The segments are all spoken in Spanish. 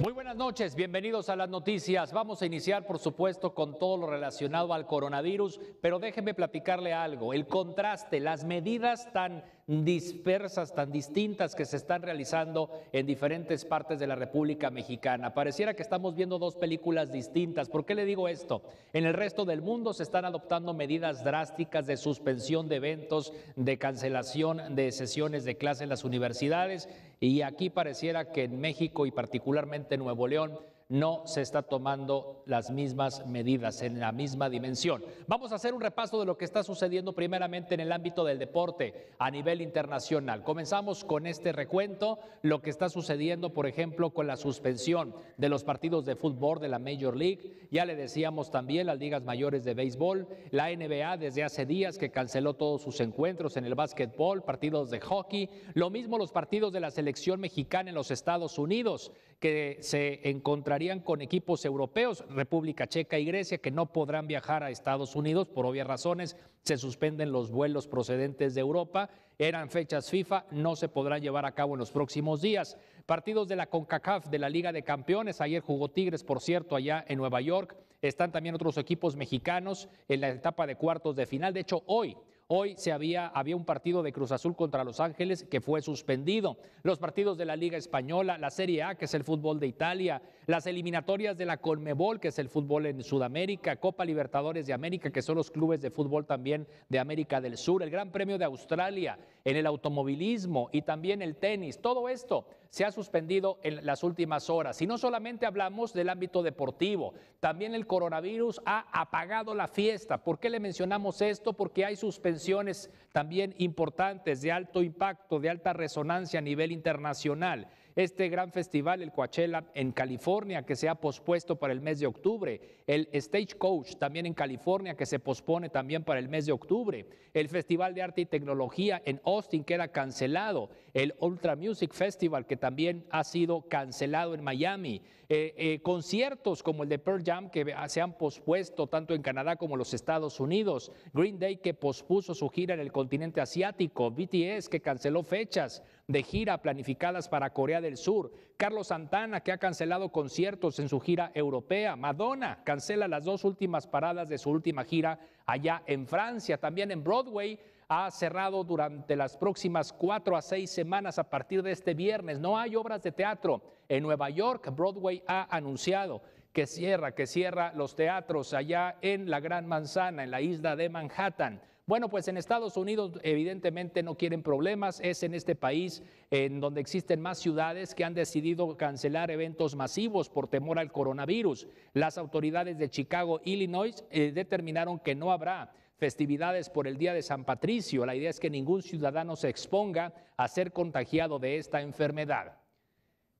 Muy buenas noches, bienvenidos a las noticias. Vamos a iniciar, por supuesto, con todo lo relacionado al coronavirus, pero déjenme platicarle algo. El contraste, las medidas tan dispersas, tan distintas que se están realizando en diferentes partes de la República Mexicana. Pareciera que estamos viendo dos películas distintas. ¿Por qué le digo esto? En el resto del mundo se están adoptando medidas drásticas de suspensión de eventos, de cancelación de sesiones de clase en las universidades y aquí pareciera que en México y particularmente en Nuevo León no se está tomando las mismas medidas en la misma dimensión. Vamos a hacer un repaso de lo que está sucediendo primeramente en el ámbito del deporte a nivel internacional. Comenzamos con este recuento, lo que está sucediendo, por ejemplo, con la suspensión de los partidos de fútbol de la Major League. Ya le decíamos también las ligas mayores de béisbol, la NBA desde hace días que canceló todos sus encuentros en el básquetbol, partidos de hockey, lo mismo los partidos de la selección mexicana en los Estados Unidos que se encontrarían con equipos europeos, República Checa y Grecia, que no podrán viajar a Estados Unidos por obvias razones. Se suspenden los vuelos procedentes de Europa. Eran fechas FIFA, no se podrán llevar a cabo en los próximos días. Partidos de la CONCACAF, de la Liga de Campeones. Ayer jugó Tigres, por cierto, allá en Nueva York. Están también otros equipos mexicanos en la etapa de cuartos de final. De hecho, hoy Hoy se había, había un partido de Cruz Azul contra Los Ángeles que fue suspendido. Los partidos de la Liga Española, la Serie A, que es el fútbol de Italia, las eliminatorias de la Colmebol, que es el fútbol en Sudamérica, Copa Libertadores de América, que son los clubes de fútbol también de América del Sur, el Gran Premio de Australia, en el automovilismo y también el tenis. Todo esto se ha suspendido en las últimas horas. Y no solamente hablamos del ámbito deportivo, también el coronavirus ha apagado la fiesta. ¿Por qué le mencionamos esto? Porque hay suspensiones también importantes de alto impacto, de alta resonancia a nivel internacional este gran festival, el Coachella en California, que se ha pospuesto para el mes de octubre, el Stagecoach también en California, que se pospone también para el mes de octubre, el Festival de Arte y Tecnología en Austin, que era cancelado, el Ultra Music Festival, que también ha sido cancelado en Miami, eh, eh, conciertos como el de Pearl Jam, que se han pospuesto tanto en Canadá como en los Estados Unidos, Green Day, que pospuso su gira en el continente asiático, BTS, que canceló fechas, de gira planificadas para Corea del Sur. Carlos Santana, que ha cancelado conciertos en su gira europea. Madonna cancela las dos últimas paradas de su última gira allá en Francia. También en Broadway ha cerrado durante las próximas cuatro a seis semanas a partir de este viernes. No hay obras de teatro. En Nueva York, Broadway ha anunciado que cierra, que cierra los teatros allá en la Gran Manzana, en la isla de Manhattan. Bueno, pues en Estados Unidos evidentemente no quieren problemas, es en este país en donde existen más ciudades que han decidido cancelar eventos masivos por temor al coronavirus. Las autoridades de Chicago, Illinois, eh, determinaron que no habrá festividades por el Día de San Patricio. La idea es que ningún ciudadano se exponga a ser contagiado de esta enfermedad.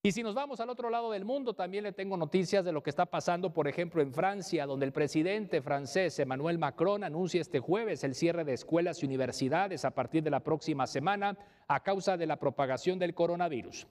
Y si nos vamos al otro lado del mundo, también le tengo noticias de lo que está pasando, por ejemplo, en Francia, donde el presidente francés Emmanuel Macron anuncia este jueves el cierre de escuelas y universidades a partir de la próxima semana a causa de la propagación del coronavirus.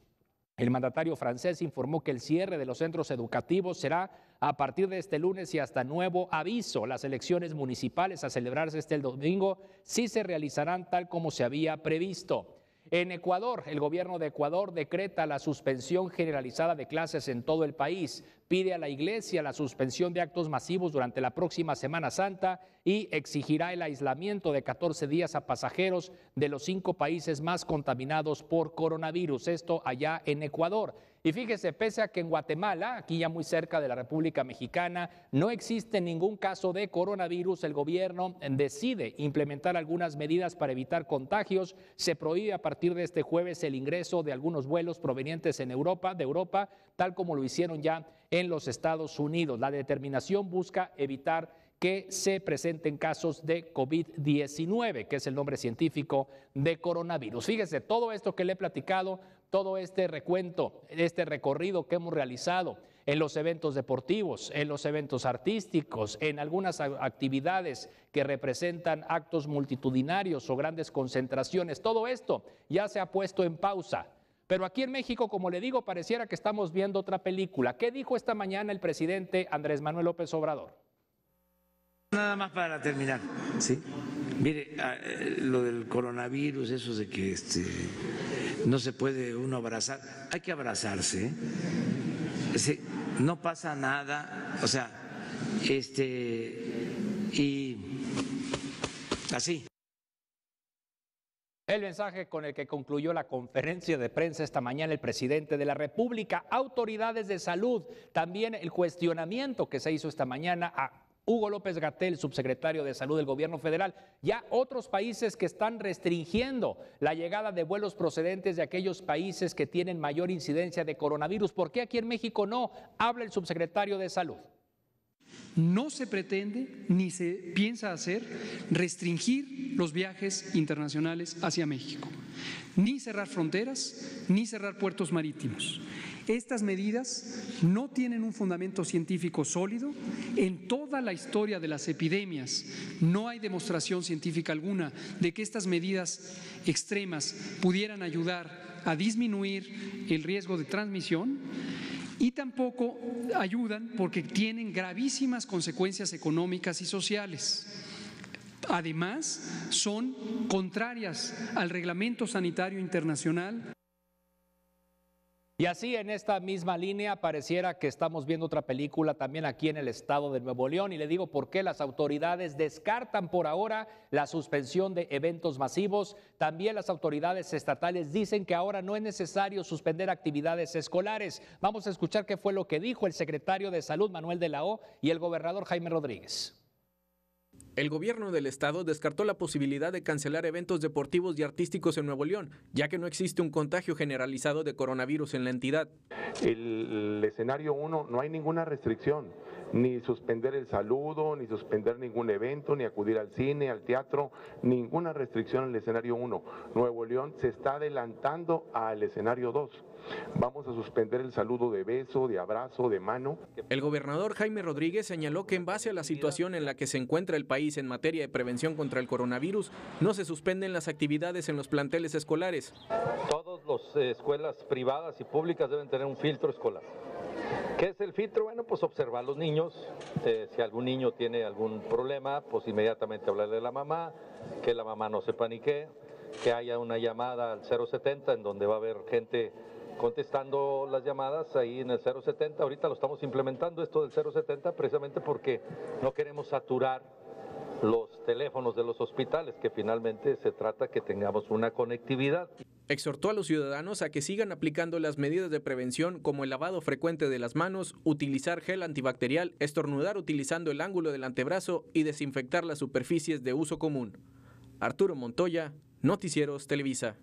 El mandatario francés informó que el cierre de los centros educativos será a partir de este lunes y hasta nuevo aviso. Las elecciones municipales a celebrarse este domingo sí se realizarán tal como se había previsto. En Ecuador, el gobierno de Ecuador decreta la suspensión generalizada de clases en todo el país, pide a la Iglesia la suspensión de actos masivos durante la próxima Semana Santa y exigirá el aislamiento de 14 días a pasajeros de los cinco países más contaminados por coronavirus, esto allá en Ecuador. Y fíjese, pese a que en Guatemala, aquí ya muy cerca de la República Mexicana, no existe ningún caso de coronavirus, el gobierno decide implementar algunas medidas para evitar contagios. Se prohíbe a partir de este jueves el ingreso de algunos vuelos provenientes en Europa, de Europa, tal como lo hicieron ya en los Estados Unidos. La determinación busca evitar que se presenten casos de COVID-19, que es el nombre científico de coronavirus. Fíjese, todo esto que le he platicado, todo este recuento, este recorrido que hemos realizado en los eventos deportivos, en los eventos artísticos, en algunas actividades que representan actos multitudinarios o grandes concentraciones, todo esto ya se ha puesto en pausa. Pero aquí en México, como le digo, pareciera que estamos viendo otra película. ¿Qué dijo esta mañana el presidente Andrés Manuel López Obrador? Nada más para terminar, ¿sí? Mire, ah, eh, lo del coronavirus, eso de que este, no se puede uno abrazar, hay que abrazarse, ¿eh? no pasa nada, o sea, este, y así. El mensaje con el que concluyó la conferencia de prensa esta mañana el presidente de la República, autoridades de salud, también el cuestionamiento que se hizo esta mañana a Hugo López Gatel, subsecretario de Salud del Gobierno Federal, ya otros países que están restringiendo la llegada de vuelos procedentes de aquellos países que tienen mayor incidencia de coronavirus. ¿Por qué aquí en México no? Habla el subsecretario de Salud. No se pretende ni se piensa hacer restringir los viajes internacionales hacia México, ni cerrar fronteras, ni cerrar puertos marítimos. Estas medidas no tienen un fundamento científico sólido. En toda la historia de las epidemias no hay demostración científica alguna de que estas medidas extremas pudieran ayudar a disminuir el riesgo de transmisión y tampoco ayudan porque tienen gravísimas consecuencias económicas y sociales. Además, son contrarias al reglamento sanitario internacional. Y así en esta misma línea pareciera que estamos viendo otra película también aquí en el estado de Nuevo León y le digo por qué las autoridades descartan por ahora la suspensión de eventos masivos. También las autoridades estatales dicen que ahora no es necesario suspender actividades escolares. Vamos a escuchar qué fue lo que dijo el secretario de Salud Manuel de la O y el gobernador Jaime Rodríguez. El gobierno del estado descartó la posibilidad de cancelar eventos deportivos y artísticos en Nuevo León, ya que no existe un contagio generalizado de coronavirus en la entidad. El, escenario 1 no hay ninguna restricción, ni suspender el saludo, ni suspender ningún evento, ni acudir al cine, al teatro, ninguna restricción el escenario 1. Nuevo León se está adelantando al escenario 2 Vamos a suspender el saludo de beso, de abrazo, de mano. El gobernador Jaime Rodríguez señaló que en base a la situación en la que se encuentra el país en materia de prevención contra el coronavirus, no se suspenden las actividades en los planteles escolares. Todas las escuelas privadas y públicas deben tener un filtro escolar. ¿Qué es el filtro? Bueno, pues observar a los niños. Eh, si algún niño tiene algún problema, pues inmediatamente hablarle a la mamá, que la mamá no se panique, que haya una llamada al 070 en donde va a haber gente contestando las llamadas ahí en el 070. Ahorita lo estamos implementando esto del 070 precisamente porque no queremos saturar los teléfonos de los hospitales, que finalmente se trata que tengamos una conectividad. Exhortó a los ciudadanos a que sigan aplicando las medidas de prevención como el lavado frecuente de las manos, utilizar gel antibacterial, estornudar utilizando el ángulo del antebrazo y desinfectar las superficies de uso común. Arturo Montoya, Noticieros Televisa.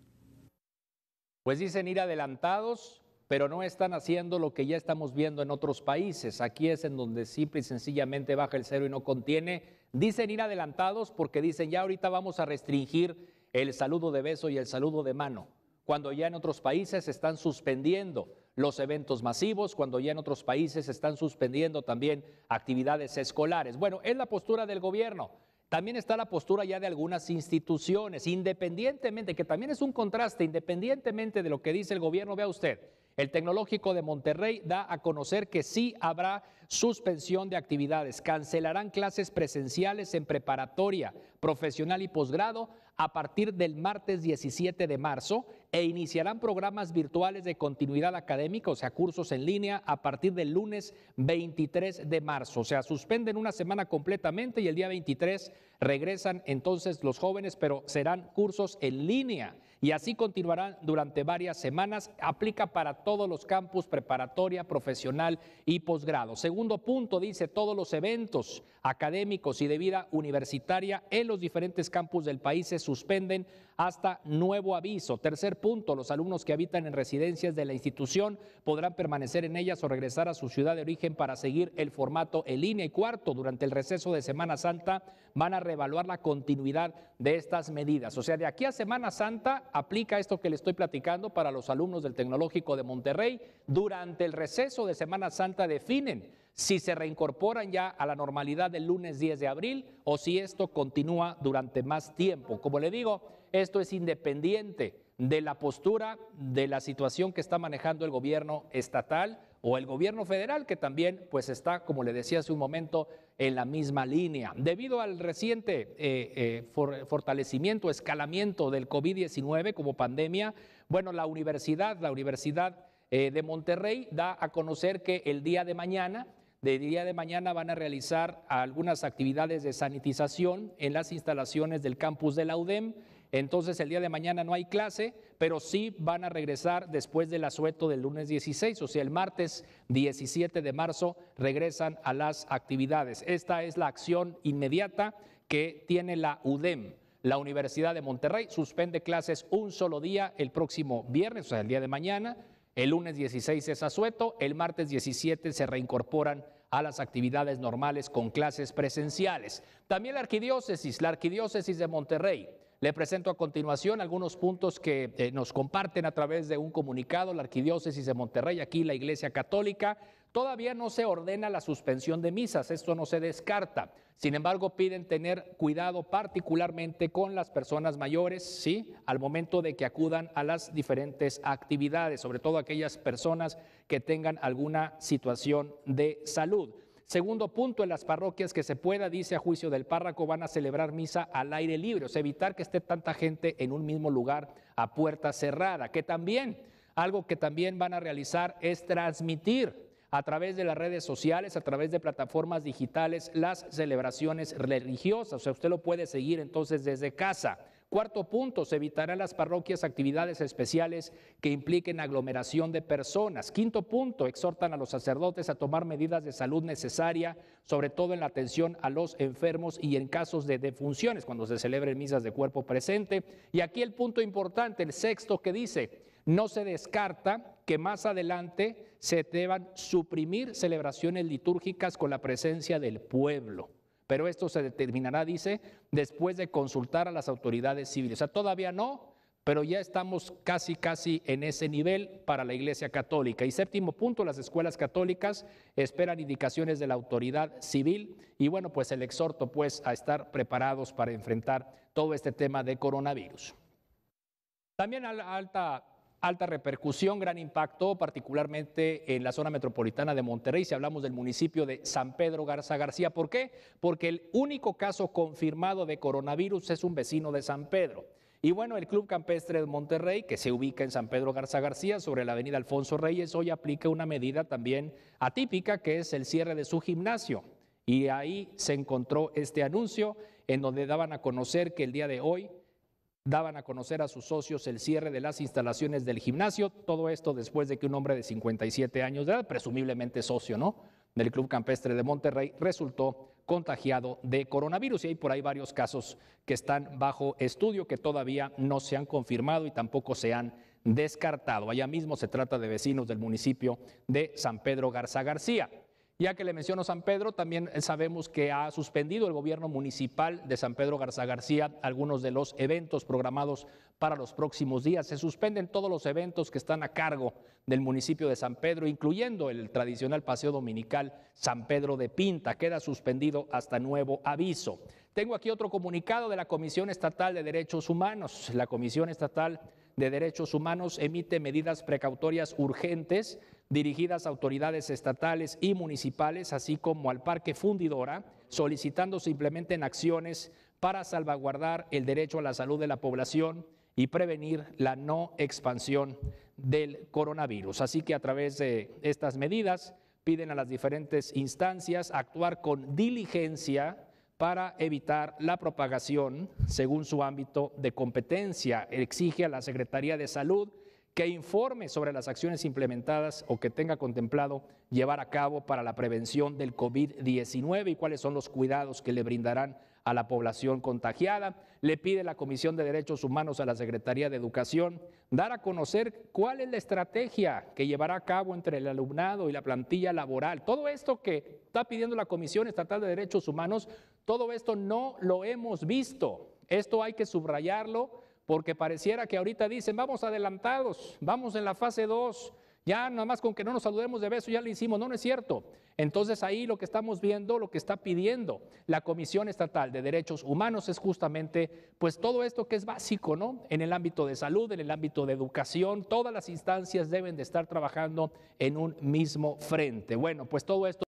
Pues dicen ir adelantados, pero no están haciendo lo que ya estamos viendo en otros países. Aquí es en donde simple y sencillamente baja el cero y no contiene. Dicen ir adelantados porque dicen ya ahorita vamos a restringir el saludo de beso y el saludo de mano, cuando ya en otros países están suspendiendo los eventos masivos, cuando ya en otros países están suspendiendo también actividades escolares. Bueno, es la postura del gobierno. También está la postura ya de algunas instituciones, independientemente, que también es un contraste, independientemente de lo que dice el gobierno, vea usted, el Tecnológico de Monterrey da a conocer que sí habrá suspensión de actividades, cancelarán clases presenciales en preparatoria, profesional y posgrado a partir del martes 17 de marzo e iniciarán programas virtuales de continuidad académica, o sea, cursos en línea, a partir del lunes 23 de marzo. O sea, suspenden una semana completamente y el día 23 regresan entonces los jóvenes, pero serán cursos en línea y así continuarán durante varias semanas. Aplica para todos los campus, preparatoria, profesional y posgrado. Segundo punto, dice, todos los eventos académicos y de vida universitaria en los diferentes campus del país se suspenden hasta nuevo aviso. Tercer punto, los alumnos que habitan en residencias de la institución podrán permanecer en ellas o regresar a su ciudad de origen para seguir el formato en línea. Y cuarto, durante el receso de Semana Santa van a reevaluar la continuidad de estas medidas. O sea, de aquí a Semana Santa aplica esto que le estoy platicando para los alumnos del Tecnológico de Monterrey. Durante el receso de Semana Santa definen si se reincorporan ya a la normalidad del lunes 10 de abril o si esto continúa durante más tiempo. Como le digo, esto es independiente de la postura, de la situación que está manejando el gobierno estatal o el gobierno federal, que también pues está, como le decía hace un momento, en la misma línea. Debido al reciente eh, eh, fortalecimiento, escalamiento del COVID-19 como pandemia, bueno, la universidad, la universidad eh, de Monterrey da a conocer que el día de mañana, de día de mañana van a realizar algunas actividades de sanitización en las instalaciones del campus de la UDEM. Entonces el día de mañana no hay clase, pero sí van a regresar después del asueto del lunes 16, o sea, el martes 17 de marzo regresan a las actividades. Esta es la acción inmediata que tiene la UDEM. La Universidad de Monterrey suspende clases un solo día el próximo viernes, o sea, el día de mañana. El lunes 16 es asueto, el martes 17 se reincorporan a las actividades normales con clases presenciales. También la arquidiócesis, la arquidiócesis de Monterrey. Le presento a continuación algunos puntos que eh, nos comparten a través de un comunicado la Arquidiócesis de Monterrey, aquí la Iglesia Católica. Todavía no se ordena la suspensión de misas, esto no se descarta. Sin embargo, piden tener cuidado particularmente con las personas mayores, ¿sí? Al momento de que acudan a las diferentes actividades, sobre todo aquellas personas que tengan alguna situación de salud. Segundo punto, en las parroquias que se pueda, dice a juicio del párroco, van a celebrar misa al aire libre, o sea, evitar que esté tanta gente en un mismo lugar a puerta cerrada, que también, algo que también van a realizar es transmitir a través de las redes sociales, a través de plataformas digitales, las celebraciones religiosas. O sea, usted lo puede seguir entonces desde casa. Cuarto punto, se evitarán las parroquias actividades especiales que impliquen aglomeración de personas. Quinto punto, exhortan a los sacerdotes a tomar medidas de salud necesaria, sobre todo en la atención a los enfermos y en casos de defunciones, cuando se celebren misas de cuerpo presente. Y aquí el punto importante, el sexto que dice, no se descarta que más adelante se deban suprimir celebraciones litúrgicas con la presencia del pueblo pero esto se determinará, dice, después de consultar a las autoridades civiles. O sea, todavía no, pero ya estamos casi, casi en ese nivel para la Iglesia Católica. Y séptimo punto, las escuelas católicas esperan indicaciones de la autoridad civil y bueno, pues el exhorto pues a estar preparados para enfrentar todo este tema de coronavirus. También alta alta repercusión, gran impacto, particularmente en la zona metropolitana de Monterrey, si hablamos del municipio de San Pedro Garza García. ¿Por qué? Porque el único caso confirmado de coronavirus es un vecino de San Pedro. Y bueno, el Club Campestre de Monterrey, que se ubica en San Pedro Garza García, sobre la avenida Alfonso Reyes, hoy aplica una medida también atípica, que es el cierre de su gimnasio. Y ahí se encontró este anuncio en donde daban a conocer que el día de hoy daban a conocer a sus socios el cierre de las instalaciones del gimnasio, todo esto después de que un hombre de 57 años de edad, presumiblemente socio, ¿no? del Club Campestre de Monterrey, resultó contagiado de coronavirus y hay por ahí varios casos que están bajo estudio que todavía no se han confirmado y tampoco se han descartado. Allá mismo se trata de vecinos del municipio de San Pedro Garza García. Ya que le menciono San Pedro, también sabemos que ha suspendido el gobierno municipal de San Pedro Garza García algunos de los eventos programados para los próximos días. Se suspenden todos los eventos que están a cargo del municipio de San Pedro, incluyendo el tradicional paseo dominical San Pedro de Pinta. Queda suspendido hasta nuevo aviso. Tengo aquí otro comunicado de la Comisión Estatal de Derechos Humanos. La Comisión Estatal de Derechos Humanos emite medidas precautorias urgentes dirigidas a autoridades estatales y municipales, así como al Parque Fundidora, solicitando se implementen acciones para salvaguardar el derecho a la salud de la población y prevenir la no expansión del coronavirus. Así que a través de estas medidas piden a las diferentes instancias actuar con diligencia para evitar la propagación según su ámbito de competencia. Exige a la Secretaría de Salud que informe sobre las acciones implementadas o que tenga contemplado llevar a cabo para la prevención del COVID-19 y cuáles son los cuidados que le brindarán a la población contagiada. Le pide la Comisión de Derechos Humanos a la Secretaría de Educación dar a conocer cuál es la estrategia que llevará a cabo entre el alumnado y la plantilla laboral. Todo esto que está pidiendo la Comisión Estatal de Derechos Humanos, todo esto no lo hemos visto. Esto hay que subrayarlo porque pareciera que ahorita dicen, vamos adelantados, vamos en la fase 2, ya nada más con que no nos saludemos de beso ya lo hicimos, no, no es cierto. Entonces ahí lo que estamos viendo, lo que está pidiendo la Comisión Estatal de Derechos Humanos es justamente pues todo esto que es básico, ¿no? En el ámbito de salud, en el ámbito de educación, todas las instancias deben de estar trabajando en un mismo frente. Bueno, pues todo esto